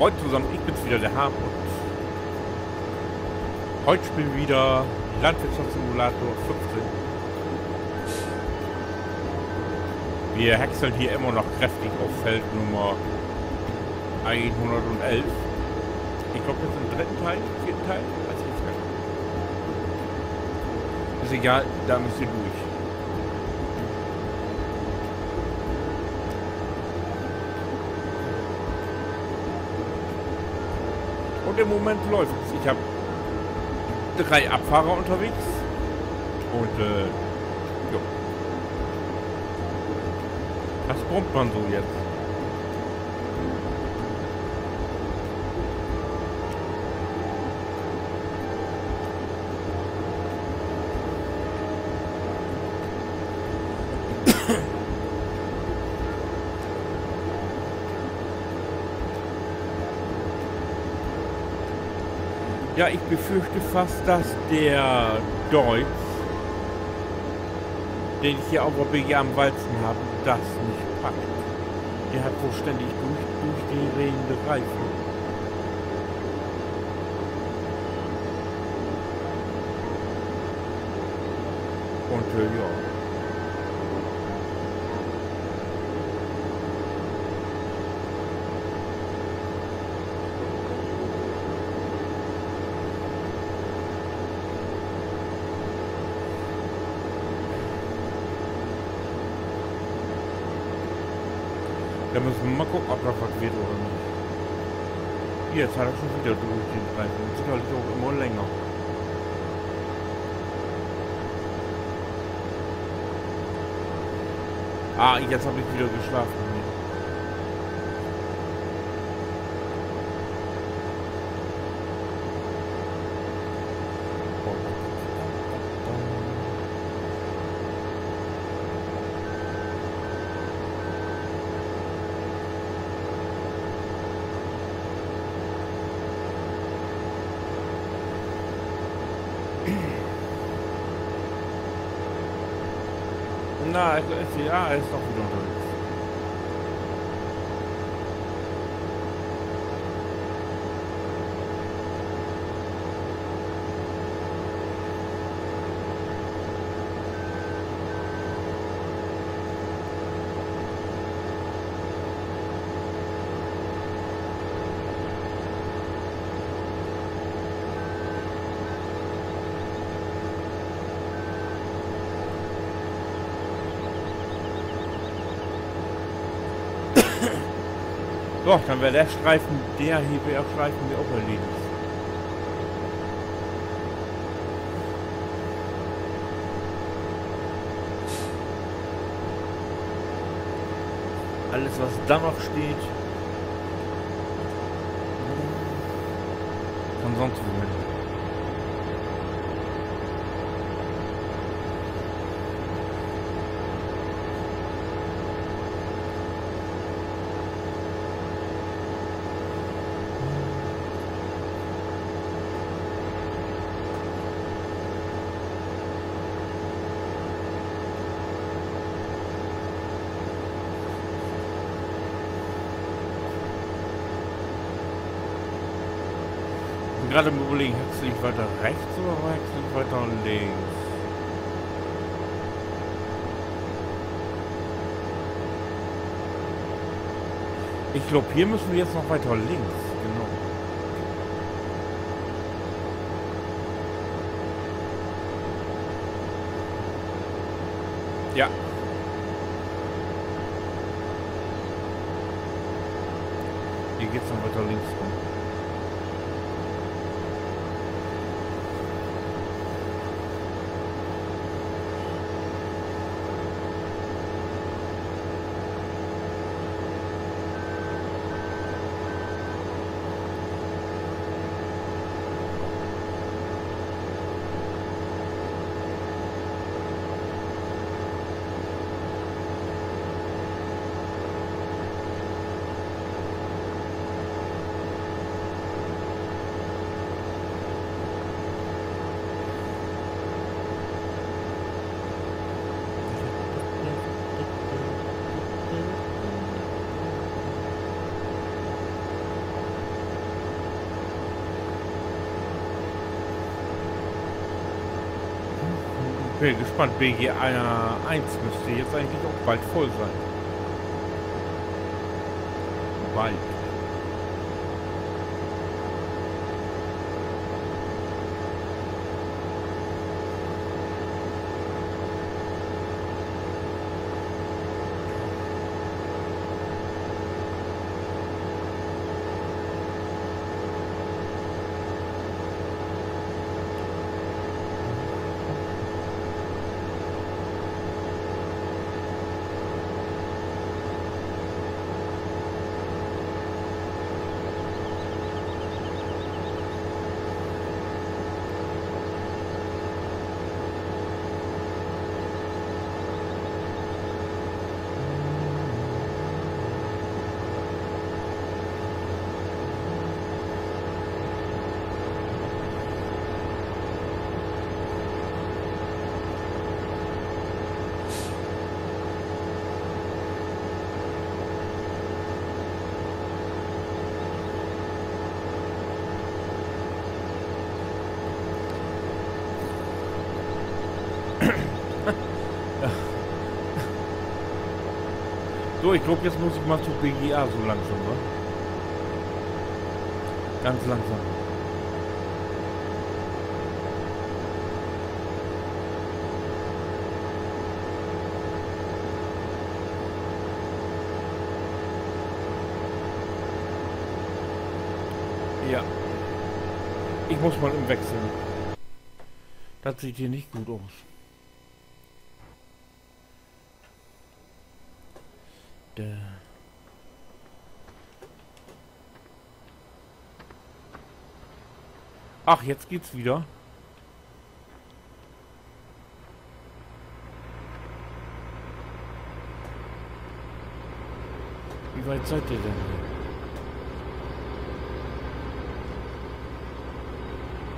Moin zusammen, ich bin's wieder, der Ham und heute spielen wir wieder Landwirtschaftssimulator 15. Wir häckseln hier immer noch kräftig auf Feld Nummer 111. Ich glaube, ist im dritten Teil, vierten Teil, weiß ich jetzt gar. Ist egal, da müsst ihr durch. Und im Moment läuft. Ich habe drei Abfahrer unterwegs. Und äh, ja. Was brummt man so jetzt? Ja, ich befürchte fast, dass der Deutsch, den ich hier auf der BG am Walzen habe, das nicht packt. Der hat wohl ständig durch, durch die drehende Reifen. Und äh, ja. Da müssen wir mal gucken, ob das was wird oder nicht. Jetzt hat er schon wieder durch den Reifen. Und sicherlich auch immer länger. Ah, jetzt habe ich wieder geschlafen. Ja, Doch, dann wäre der Streifen, der Hebelstreifen mir auch erledigt. Alles, was da noch steht, kann sonst wohin. Gerade im Überlegen, hättest du dich weiter rechts oder hättest du weiter links? Ich glaube, hier müssen wir jetzt noch weiter links. Genau. Ja. Hier geht's noch weiter links rum. Bin gespannt. BG 1 müsste jetzt eigentlich auch bald voll sein. Bald. Ich glaube, jetzt muss ich mal zu BGA so langsam, ne? Ganz langsam. Ja. Ich muss mal im Wechseln. Das sieht hier nicht gut aus. Der Ach, jetzt geht's wieder. Wie weit seid ihr denn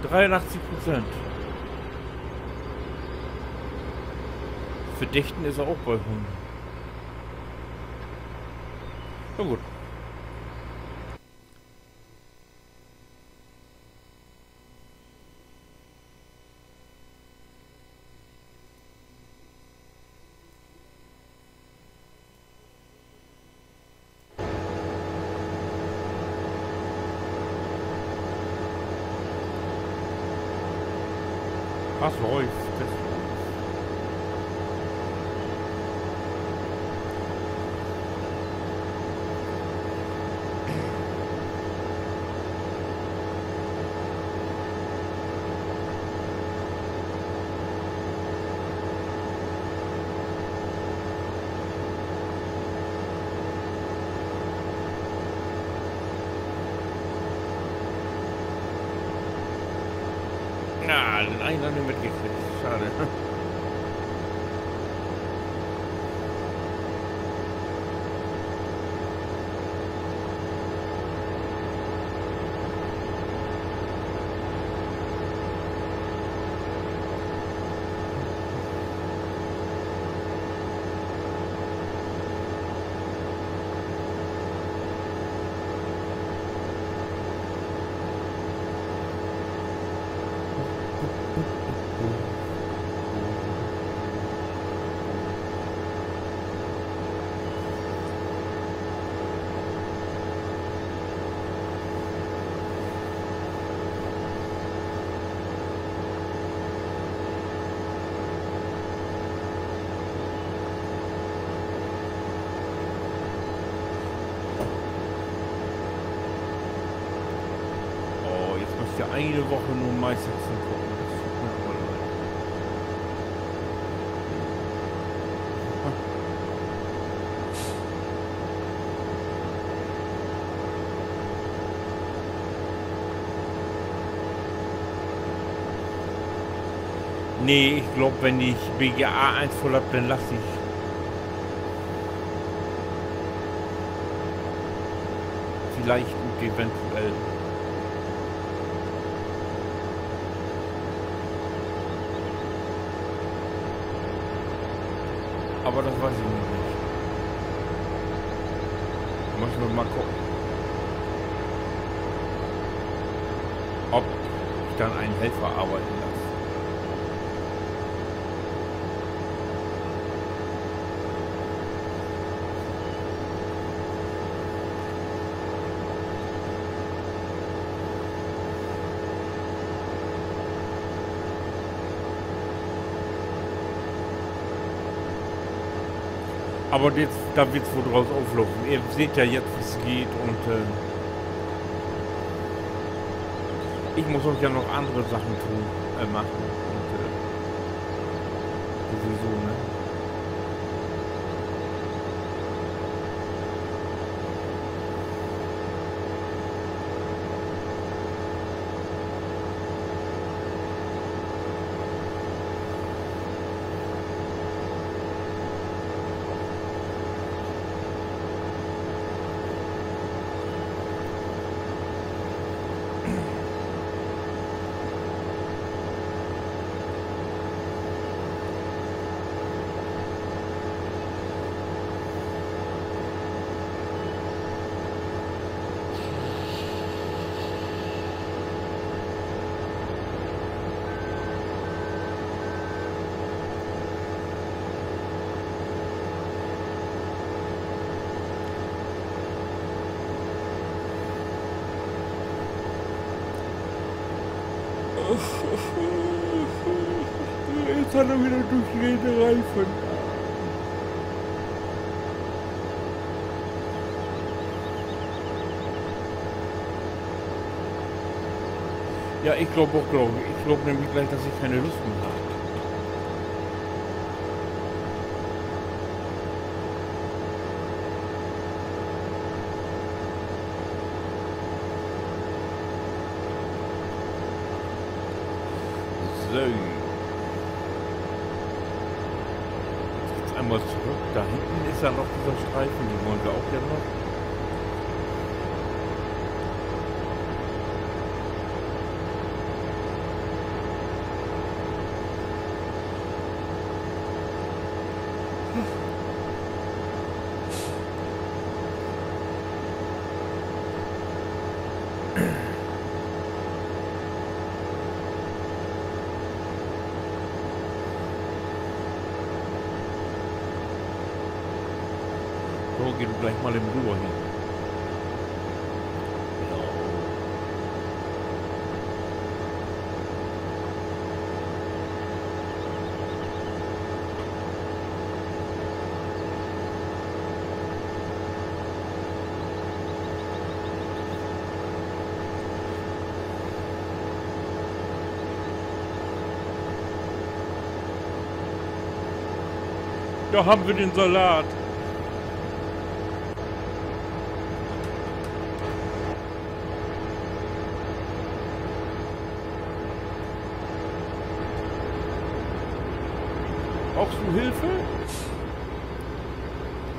hier? 83 Prozent. Verdichten ist er auch bei 100. Na gut. Was läuft? Das Na, den einen haben wir mitgekriegt. Schade. Ihr eine Woche nur Meisterzen gucken. Das tut mir aber leid. Nee, ich glaube, wenn ich BGA 1 voll hab, dann lasse ich. Vielleicht und eventuell. Aber das weiß ich noch nicht. Müssen wir mal gucken. Ob ich dann einen Helfer arbeiten lasse. Aber jetzt, da wird es wohl draus auflaufen. Ihr seht ja jetzt, wie es geht und äh, ich muss auch ja noch andere Sachen tun, äh, machen. Und, äh, sowieso, ne? Jetzt hat er wieder durch Rederei. Ja, ich glaube auch, glaube ich. Ich glaube nämlich gleich, dass ich keine Lust mehr habe. So. Jetzt einmal zurück. Da hinten ist ja noch dieser Streifen. Den wollen wir auch ja noch. So, geh du gleich mal im Rüber hin. Da haben wir den Salat.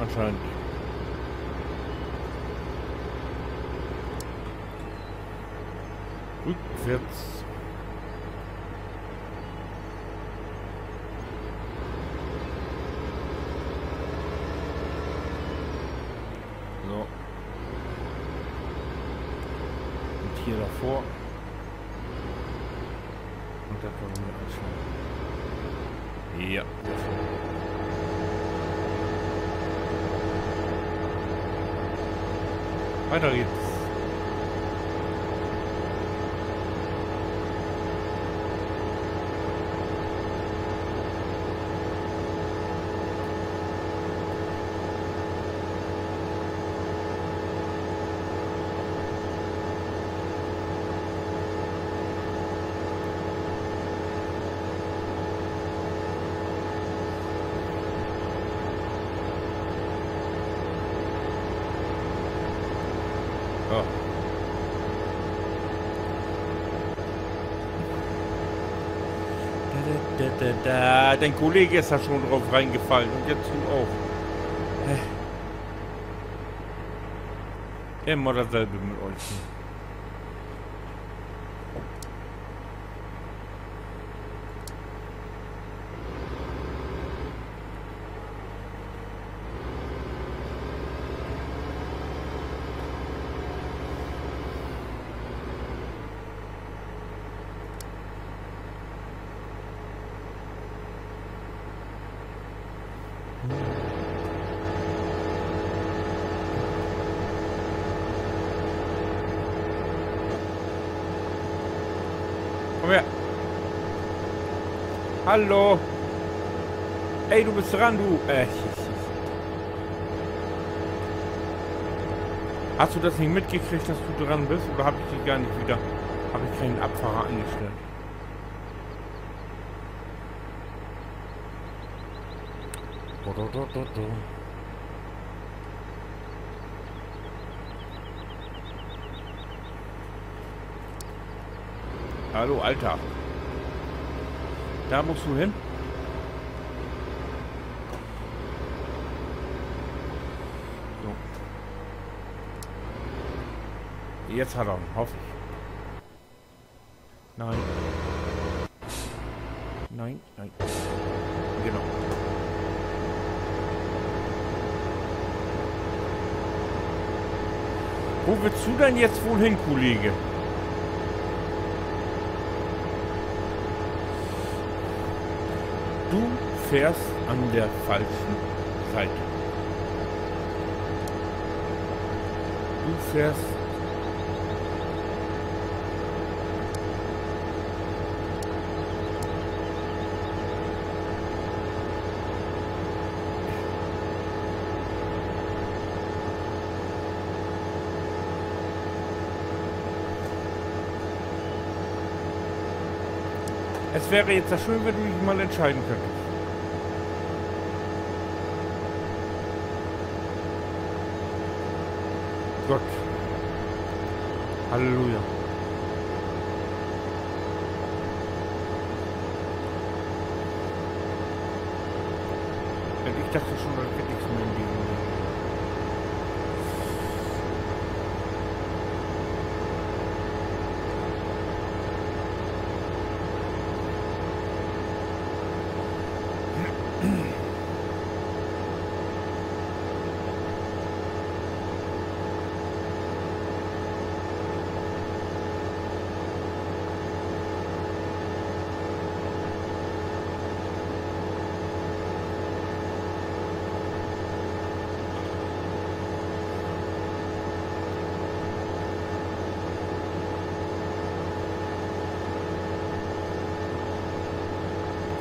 Anscheinend. Rückwärts. So. Und hier davor. Und da können wir anschauen. Ja. Weiter geht's. Ja. Da. Dein Kollege ist da schon drauf reingefallen und jetzt du auch. Hä? Immer dasselbe mit euch. Komm her. Hallo. Ey, du bist dran, du. Äh. Hast du das nicht mitgekriegt, dass du dran bist? Oder habe ich dich gar nicht wieder? Habe ich keinen Abfahrer angestellt? Do, do, do, do, do. Hallo, Alter. Da musst du hin. So. Jetzt hat er ihn, hoffe ich. Nein. Nein, nein. Genau. Wo willst du denn jetzt wohl hin, Kollege? Du fährst an der falschen Seite. Du fährst Es wäre jetzt ja schön, wenn du dich mal entscheiden könntest. Halleluja. Ich dachte schon, da wird nichts mehr in diesem Leben.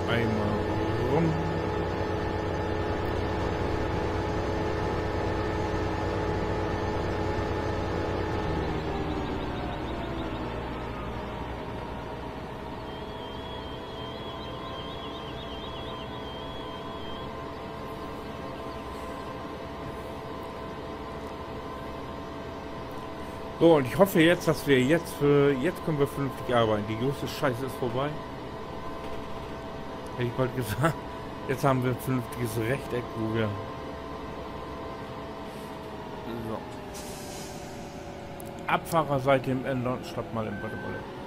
Einmal rum. So, und ich hoffe jetzt, dass wir jetzt für, jetzt können wir vernünftig arbeiten. Die größte Scheiße ist vorbei. Hätte ich bald gesagt. Jetzt haben wir ein vernünftiges Rechteck, wo wir... So. Abfahrerseite im Ändern, statt mal im Badewolle.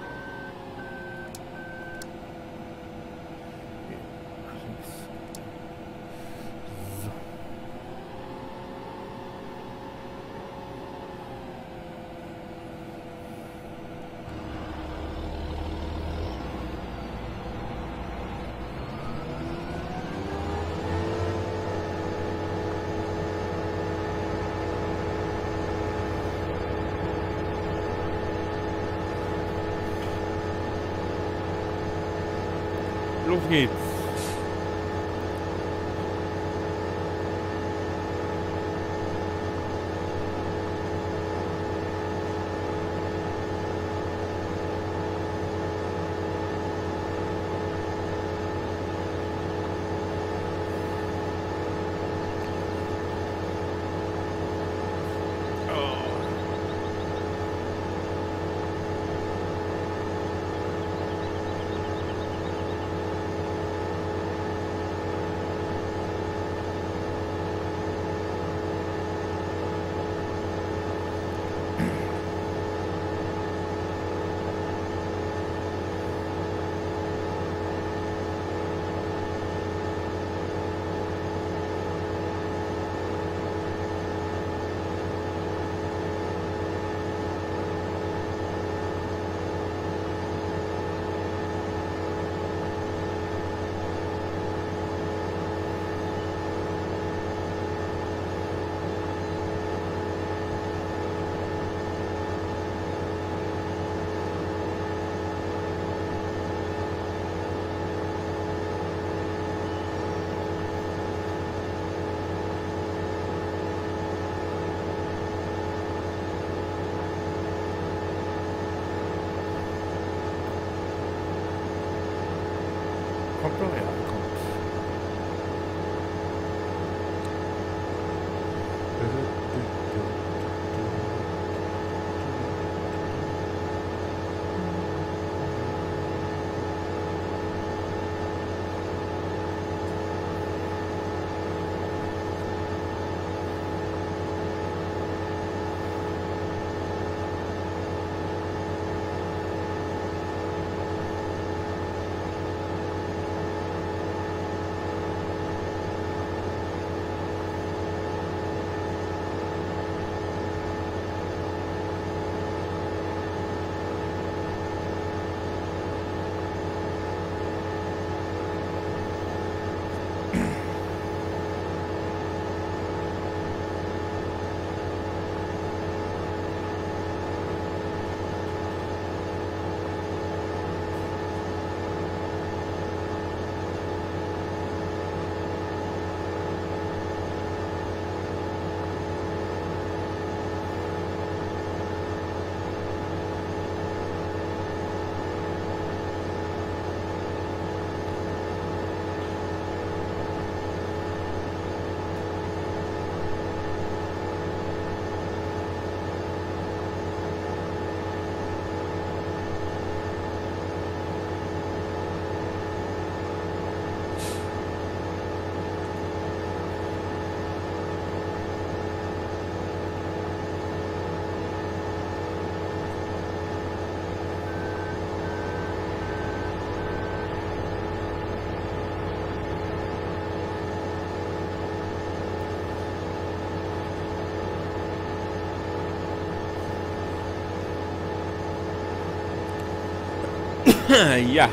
ja.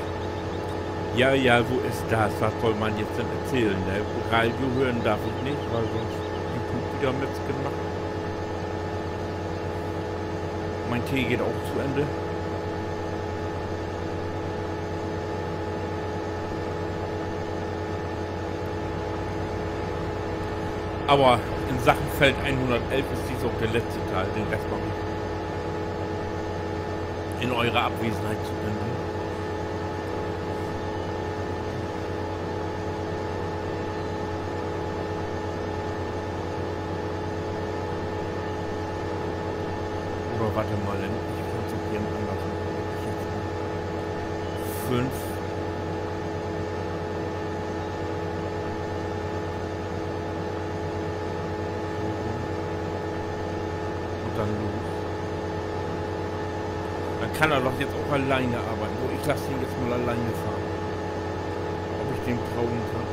Ja, ja, wo ist das? Was soll man jetzt denn erzählen? Ne? Radio hören darf ich nicht, weil sonst YouTube wieder mitgemacht. Mein Tee geht auch zu Ende. Aber in Sachen Feld 111 ist dies auch der letzte Teil, den Rest ich in eurer Abwesenheit zu finden. Oder warte mal, ich kann es auch jemand anders Fünf. dann los. Dann kann er doch jetzt auch alleine arbeiten. So, ich lasse ihn jetzt mal alleine fahren. Ob ich dem trauen kann.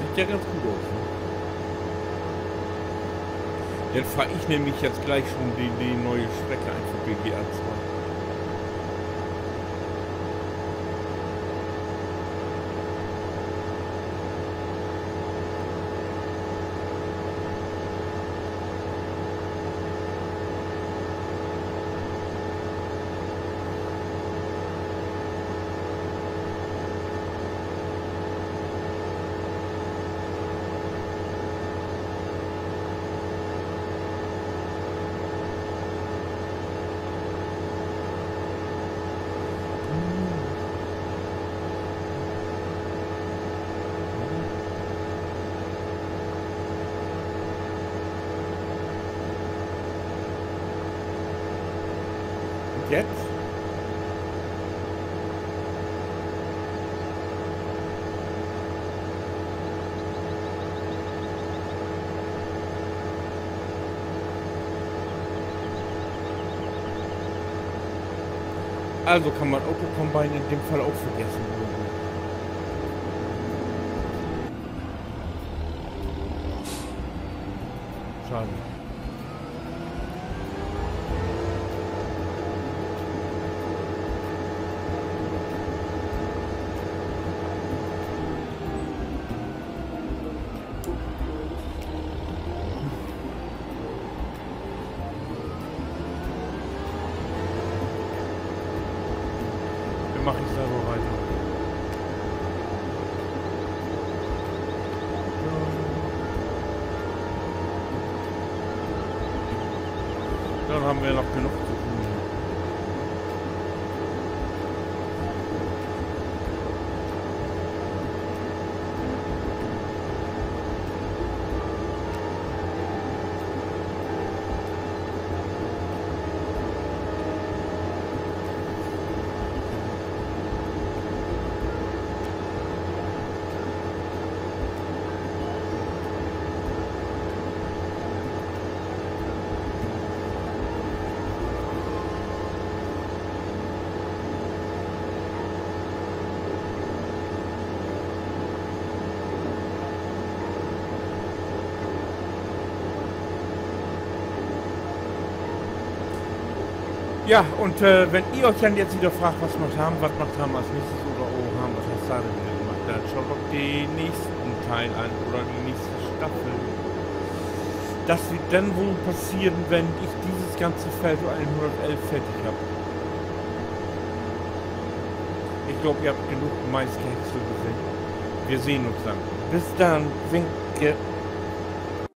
Sieht ja ganz gut aus. Ne? Dann fahre ich nämlich jetzt gleich schon die, die neue Strecke ein für BGA 2. jetzt? Also kann man Autocombine in dem Fall auch vergessen. Dann Ja, und äh, wenn ihr euch dann jetzt wieder fragt, was macht haben, was macht haben als nächstes oder oh, haben, was hat Sade wieder gemacht, dann schaut doch den nächsten Teil an oder die nächste Staffel. Das wird dann wohl passieren, wenn ich dieses ganze Feld 111 fertig habe. Ich glaube, ihr habt genug Maisgehäcksel gesehen. Wir sehen uns dann. Bis dann. Winke.